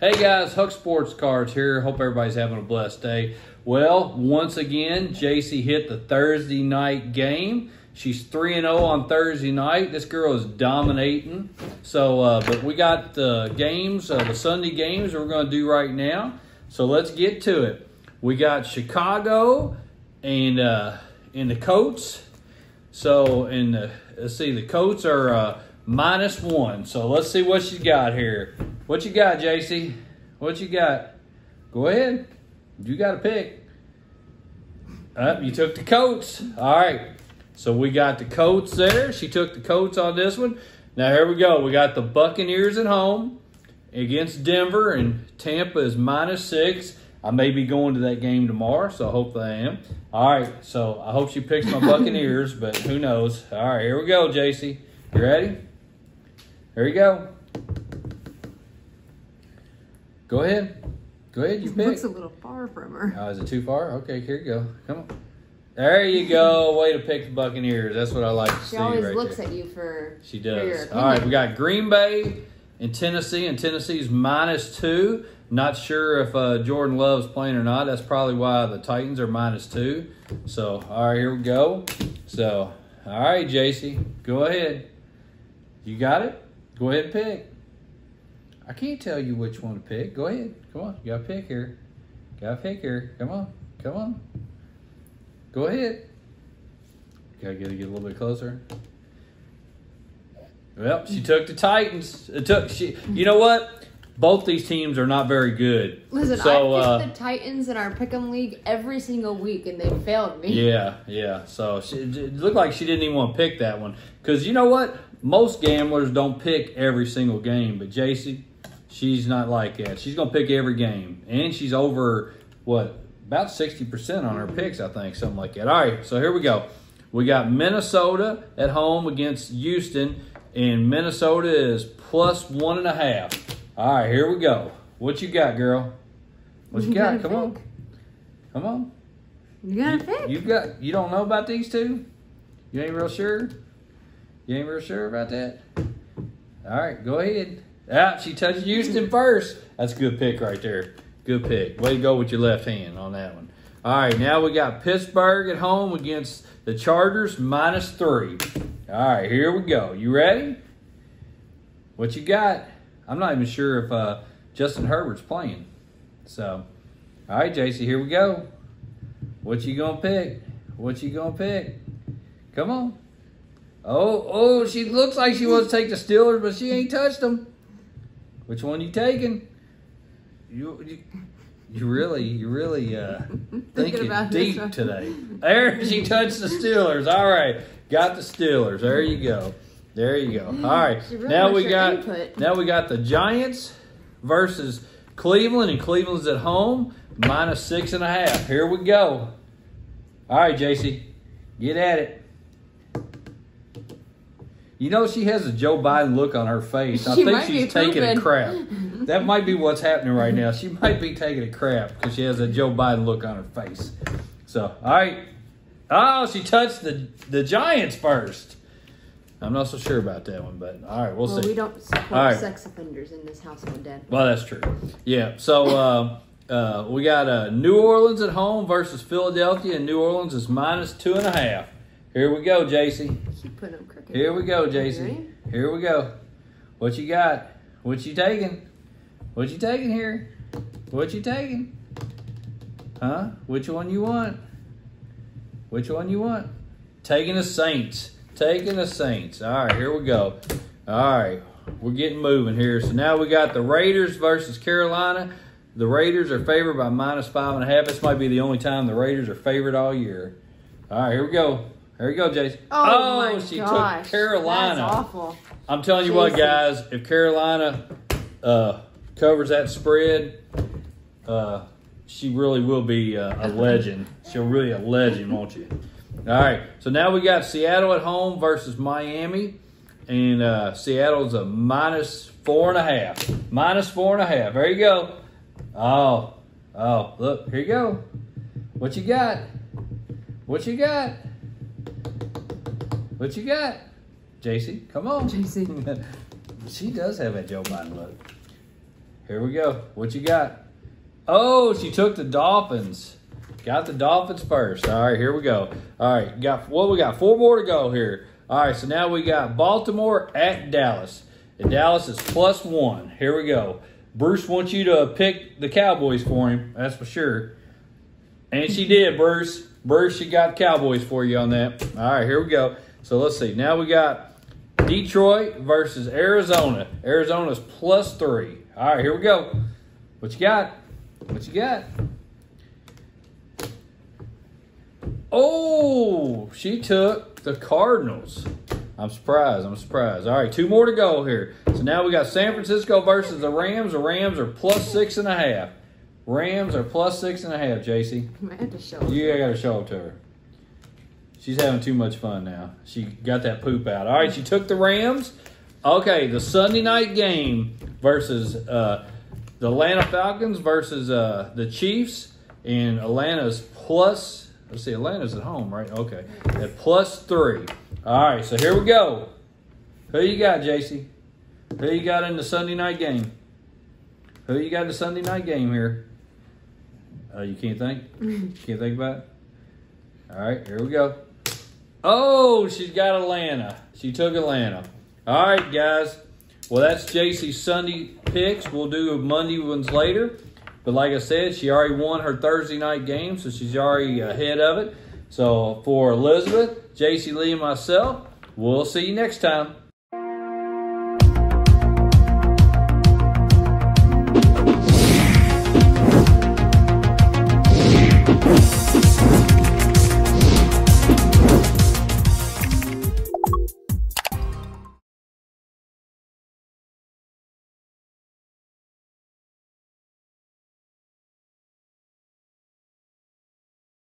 Hey guys, Huck Sports Cards here. Hope everybody's having a blessed day. Well, once again, Jacy hit the Thursday night game. She's 3 and 0 on Thursday night. This girl is dominating. So, uh, but we got the games, uh, the Sunday games we're going to do right now. So let's get to it. We got Chicago and uh, in the Colts. So, in the, let's see, the Colts are uh, minus one. So let's see what she's got here. What you got, Jacy? What you got? Go ahead. You got to pick. Uh, you took the Colts. All right. So we got the Colts there. She took the Colts on this one. Now here we go. We got the Buccaneers at home against Denver, and Tampa is minus six. I may be going to that game tomorrow, so hopefully I am. All right, so I hope she picks my Buccaneers, but who knows? All right, here we go, Jacy. You ready? Here you go. Go ahead. Go ahead, you It pick. looks a little far from her. Oh, is it too far? Okay, here you go. Come on. There you go. Way to pick the Buccaneers. That's what I like to She see always right looks there. at you for. She for your does. All right, we got Green Bay and Tennessee, and Tennessee's minus two. Not sure if uh, Jordan Love's playing or not. That's probably why the Titans are minus two. So, all right, here we go. So, all right, Jacy, go ahead. You got it? Go ahead and pick. I can't tell you which one to pick. Go ahead. Come on. You got to pick here. Got to pick here. Come on. Come on. Go ahead. Got to get, get a little bit closer. Well, she took the Titans. It took she. You know what? Both these teams are not very good. Listen, So, I uh, picked the Titans in our pick'em league every single week, and they failed me. Yeah, yeah. So she, it looked like she didn't even want to pick that one because you know what? Most gamblers don't pick every single game, but Jacy, she's not like that. She's gonna pick every game, and she's over what about sixty percent on her picks, I think, something like that. All right, so here we go. We got Minnesota at home against Houston, and Minnesota is plus one and a half. All right, here we go. What you got, girl? What you You got? Come on, come on. You gotta pick. You got you don't know about these two? You ain't real sure? You ain't real sure about that? All right, go ahead. Ah, she touched Houston first. That's a good pick right there. Good pick. Way to go with your left hand on that one. All right, now we got Pittsburgh at home against the Chargers minus three. All right, here we go. You ready? What you got? I'm not even sure if uh, Justin Herbert's playing. So, all right, Jacy, here we go. What you gonna pick? What you gonna pick? Come on. Oh, oh, she looks like she wants to take the Steelers, but she ain't touched them. Which one you taking? You, you, you really, you really uh, thinking about this deep today. There, she touched the Steelers. All right, got the Steelers. There you go. There you go. All right, really now we got input. now we got the Giants versus Cleveland, and Cleveland's at home minus six and a half. Here we go. All right, Jacy, get at it. You know she has a Joe Biden look on her face. I She think might be she's taking a crap. That might be what's happening right now. She might be taking a crap because she has a Joe Biden look on her face. So, all right. Oh, she touched the the Giants first. I'm not so sure about that one, but all right, we'll, well, see. we don't support All right. sex offenders in this household, Dad. Well, that's true. Yeah. So uh, uh, we got uh, New Orleans at home versus Philadelphia, and New Orleans is minus two and a half. Here we go, Jacy. Keep putting them crooked. Here we go, Jason. Here we go. What you got? What you taking? What you taking here? What you taking? Huh? Which one you want? Which one you want? Taking the Saints. Taking the Saints. All right, here we go. All right, we're getting moving here. So now we got the Raiders versus Carolina. The Raiders are favored by minus five and a half. This might be the only time the Raiders are favored all year. All right, here we go. Here you go, Jason. Oh, my she gosh. took Carolina. That's awful. I'm telling you what, guys. If Carolina uh, covers that spread, uh, she really will be uh, a legend. She'll really a legend, won't you? All right. So now we got Seattle at home versus Miami, and uh, Seattle's a minus four and a half. Minus four and a half. There you go. Oh, oh, look. Here you go. What you got? What you got? What you got? Jacy, come on. Jacy. she does have a Joe Biden look. Here we go. What you got? Oh, she took the Dolphins. Got the Dolphins first. All right, here we go. All right, got what we got? Four more to go here. All right, so now we got Baltimore at Dallas. And Dallas is plus one. Here we go. Bruce wants you to pick the Cowboys for him. That's for sure. And she did, Bruce. Bruce, she got Cowboys for you on that. All right, here we go. So let's see. Now we got Detroit versus Arizona. Arizona's plus three. All right, here we go. What you got? What you got? Oh, she took the Cardinals. I'm surprised. I'm surprised. All right, two more to go here. So now we got San Francisco versus the Rams. The Rams are plus six and a half. Rams are plus six and a half, Jacy. I had to show. You gotta show it to her. She's having too much fun now. She got that poop out. All right, she took the Rams. Okay, the Sunday night game versus uh, the Atlanta Falcons versus uh, the Chiefs. And Atlanta's plus, let's see, Atlanta's at home, right? Okay, at plus three. All right, so here we go. Who you got, Jacy? Who you got in the Sunday night game? Who you got in the Sunday night game here? Uh, you can't think? can't think about it? All right, here we go. Oh, she's got Atlanta. She took Atlanta. All right, guys. Well, that's Jacy's Sunday picks. We'll do Monday ones later. But like I said, she already won her Thursday night game, so she's already ahead of it. So for Elizabeth, Jacy Lee, and myself, we'll see you next time.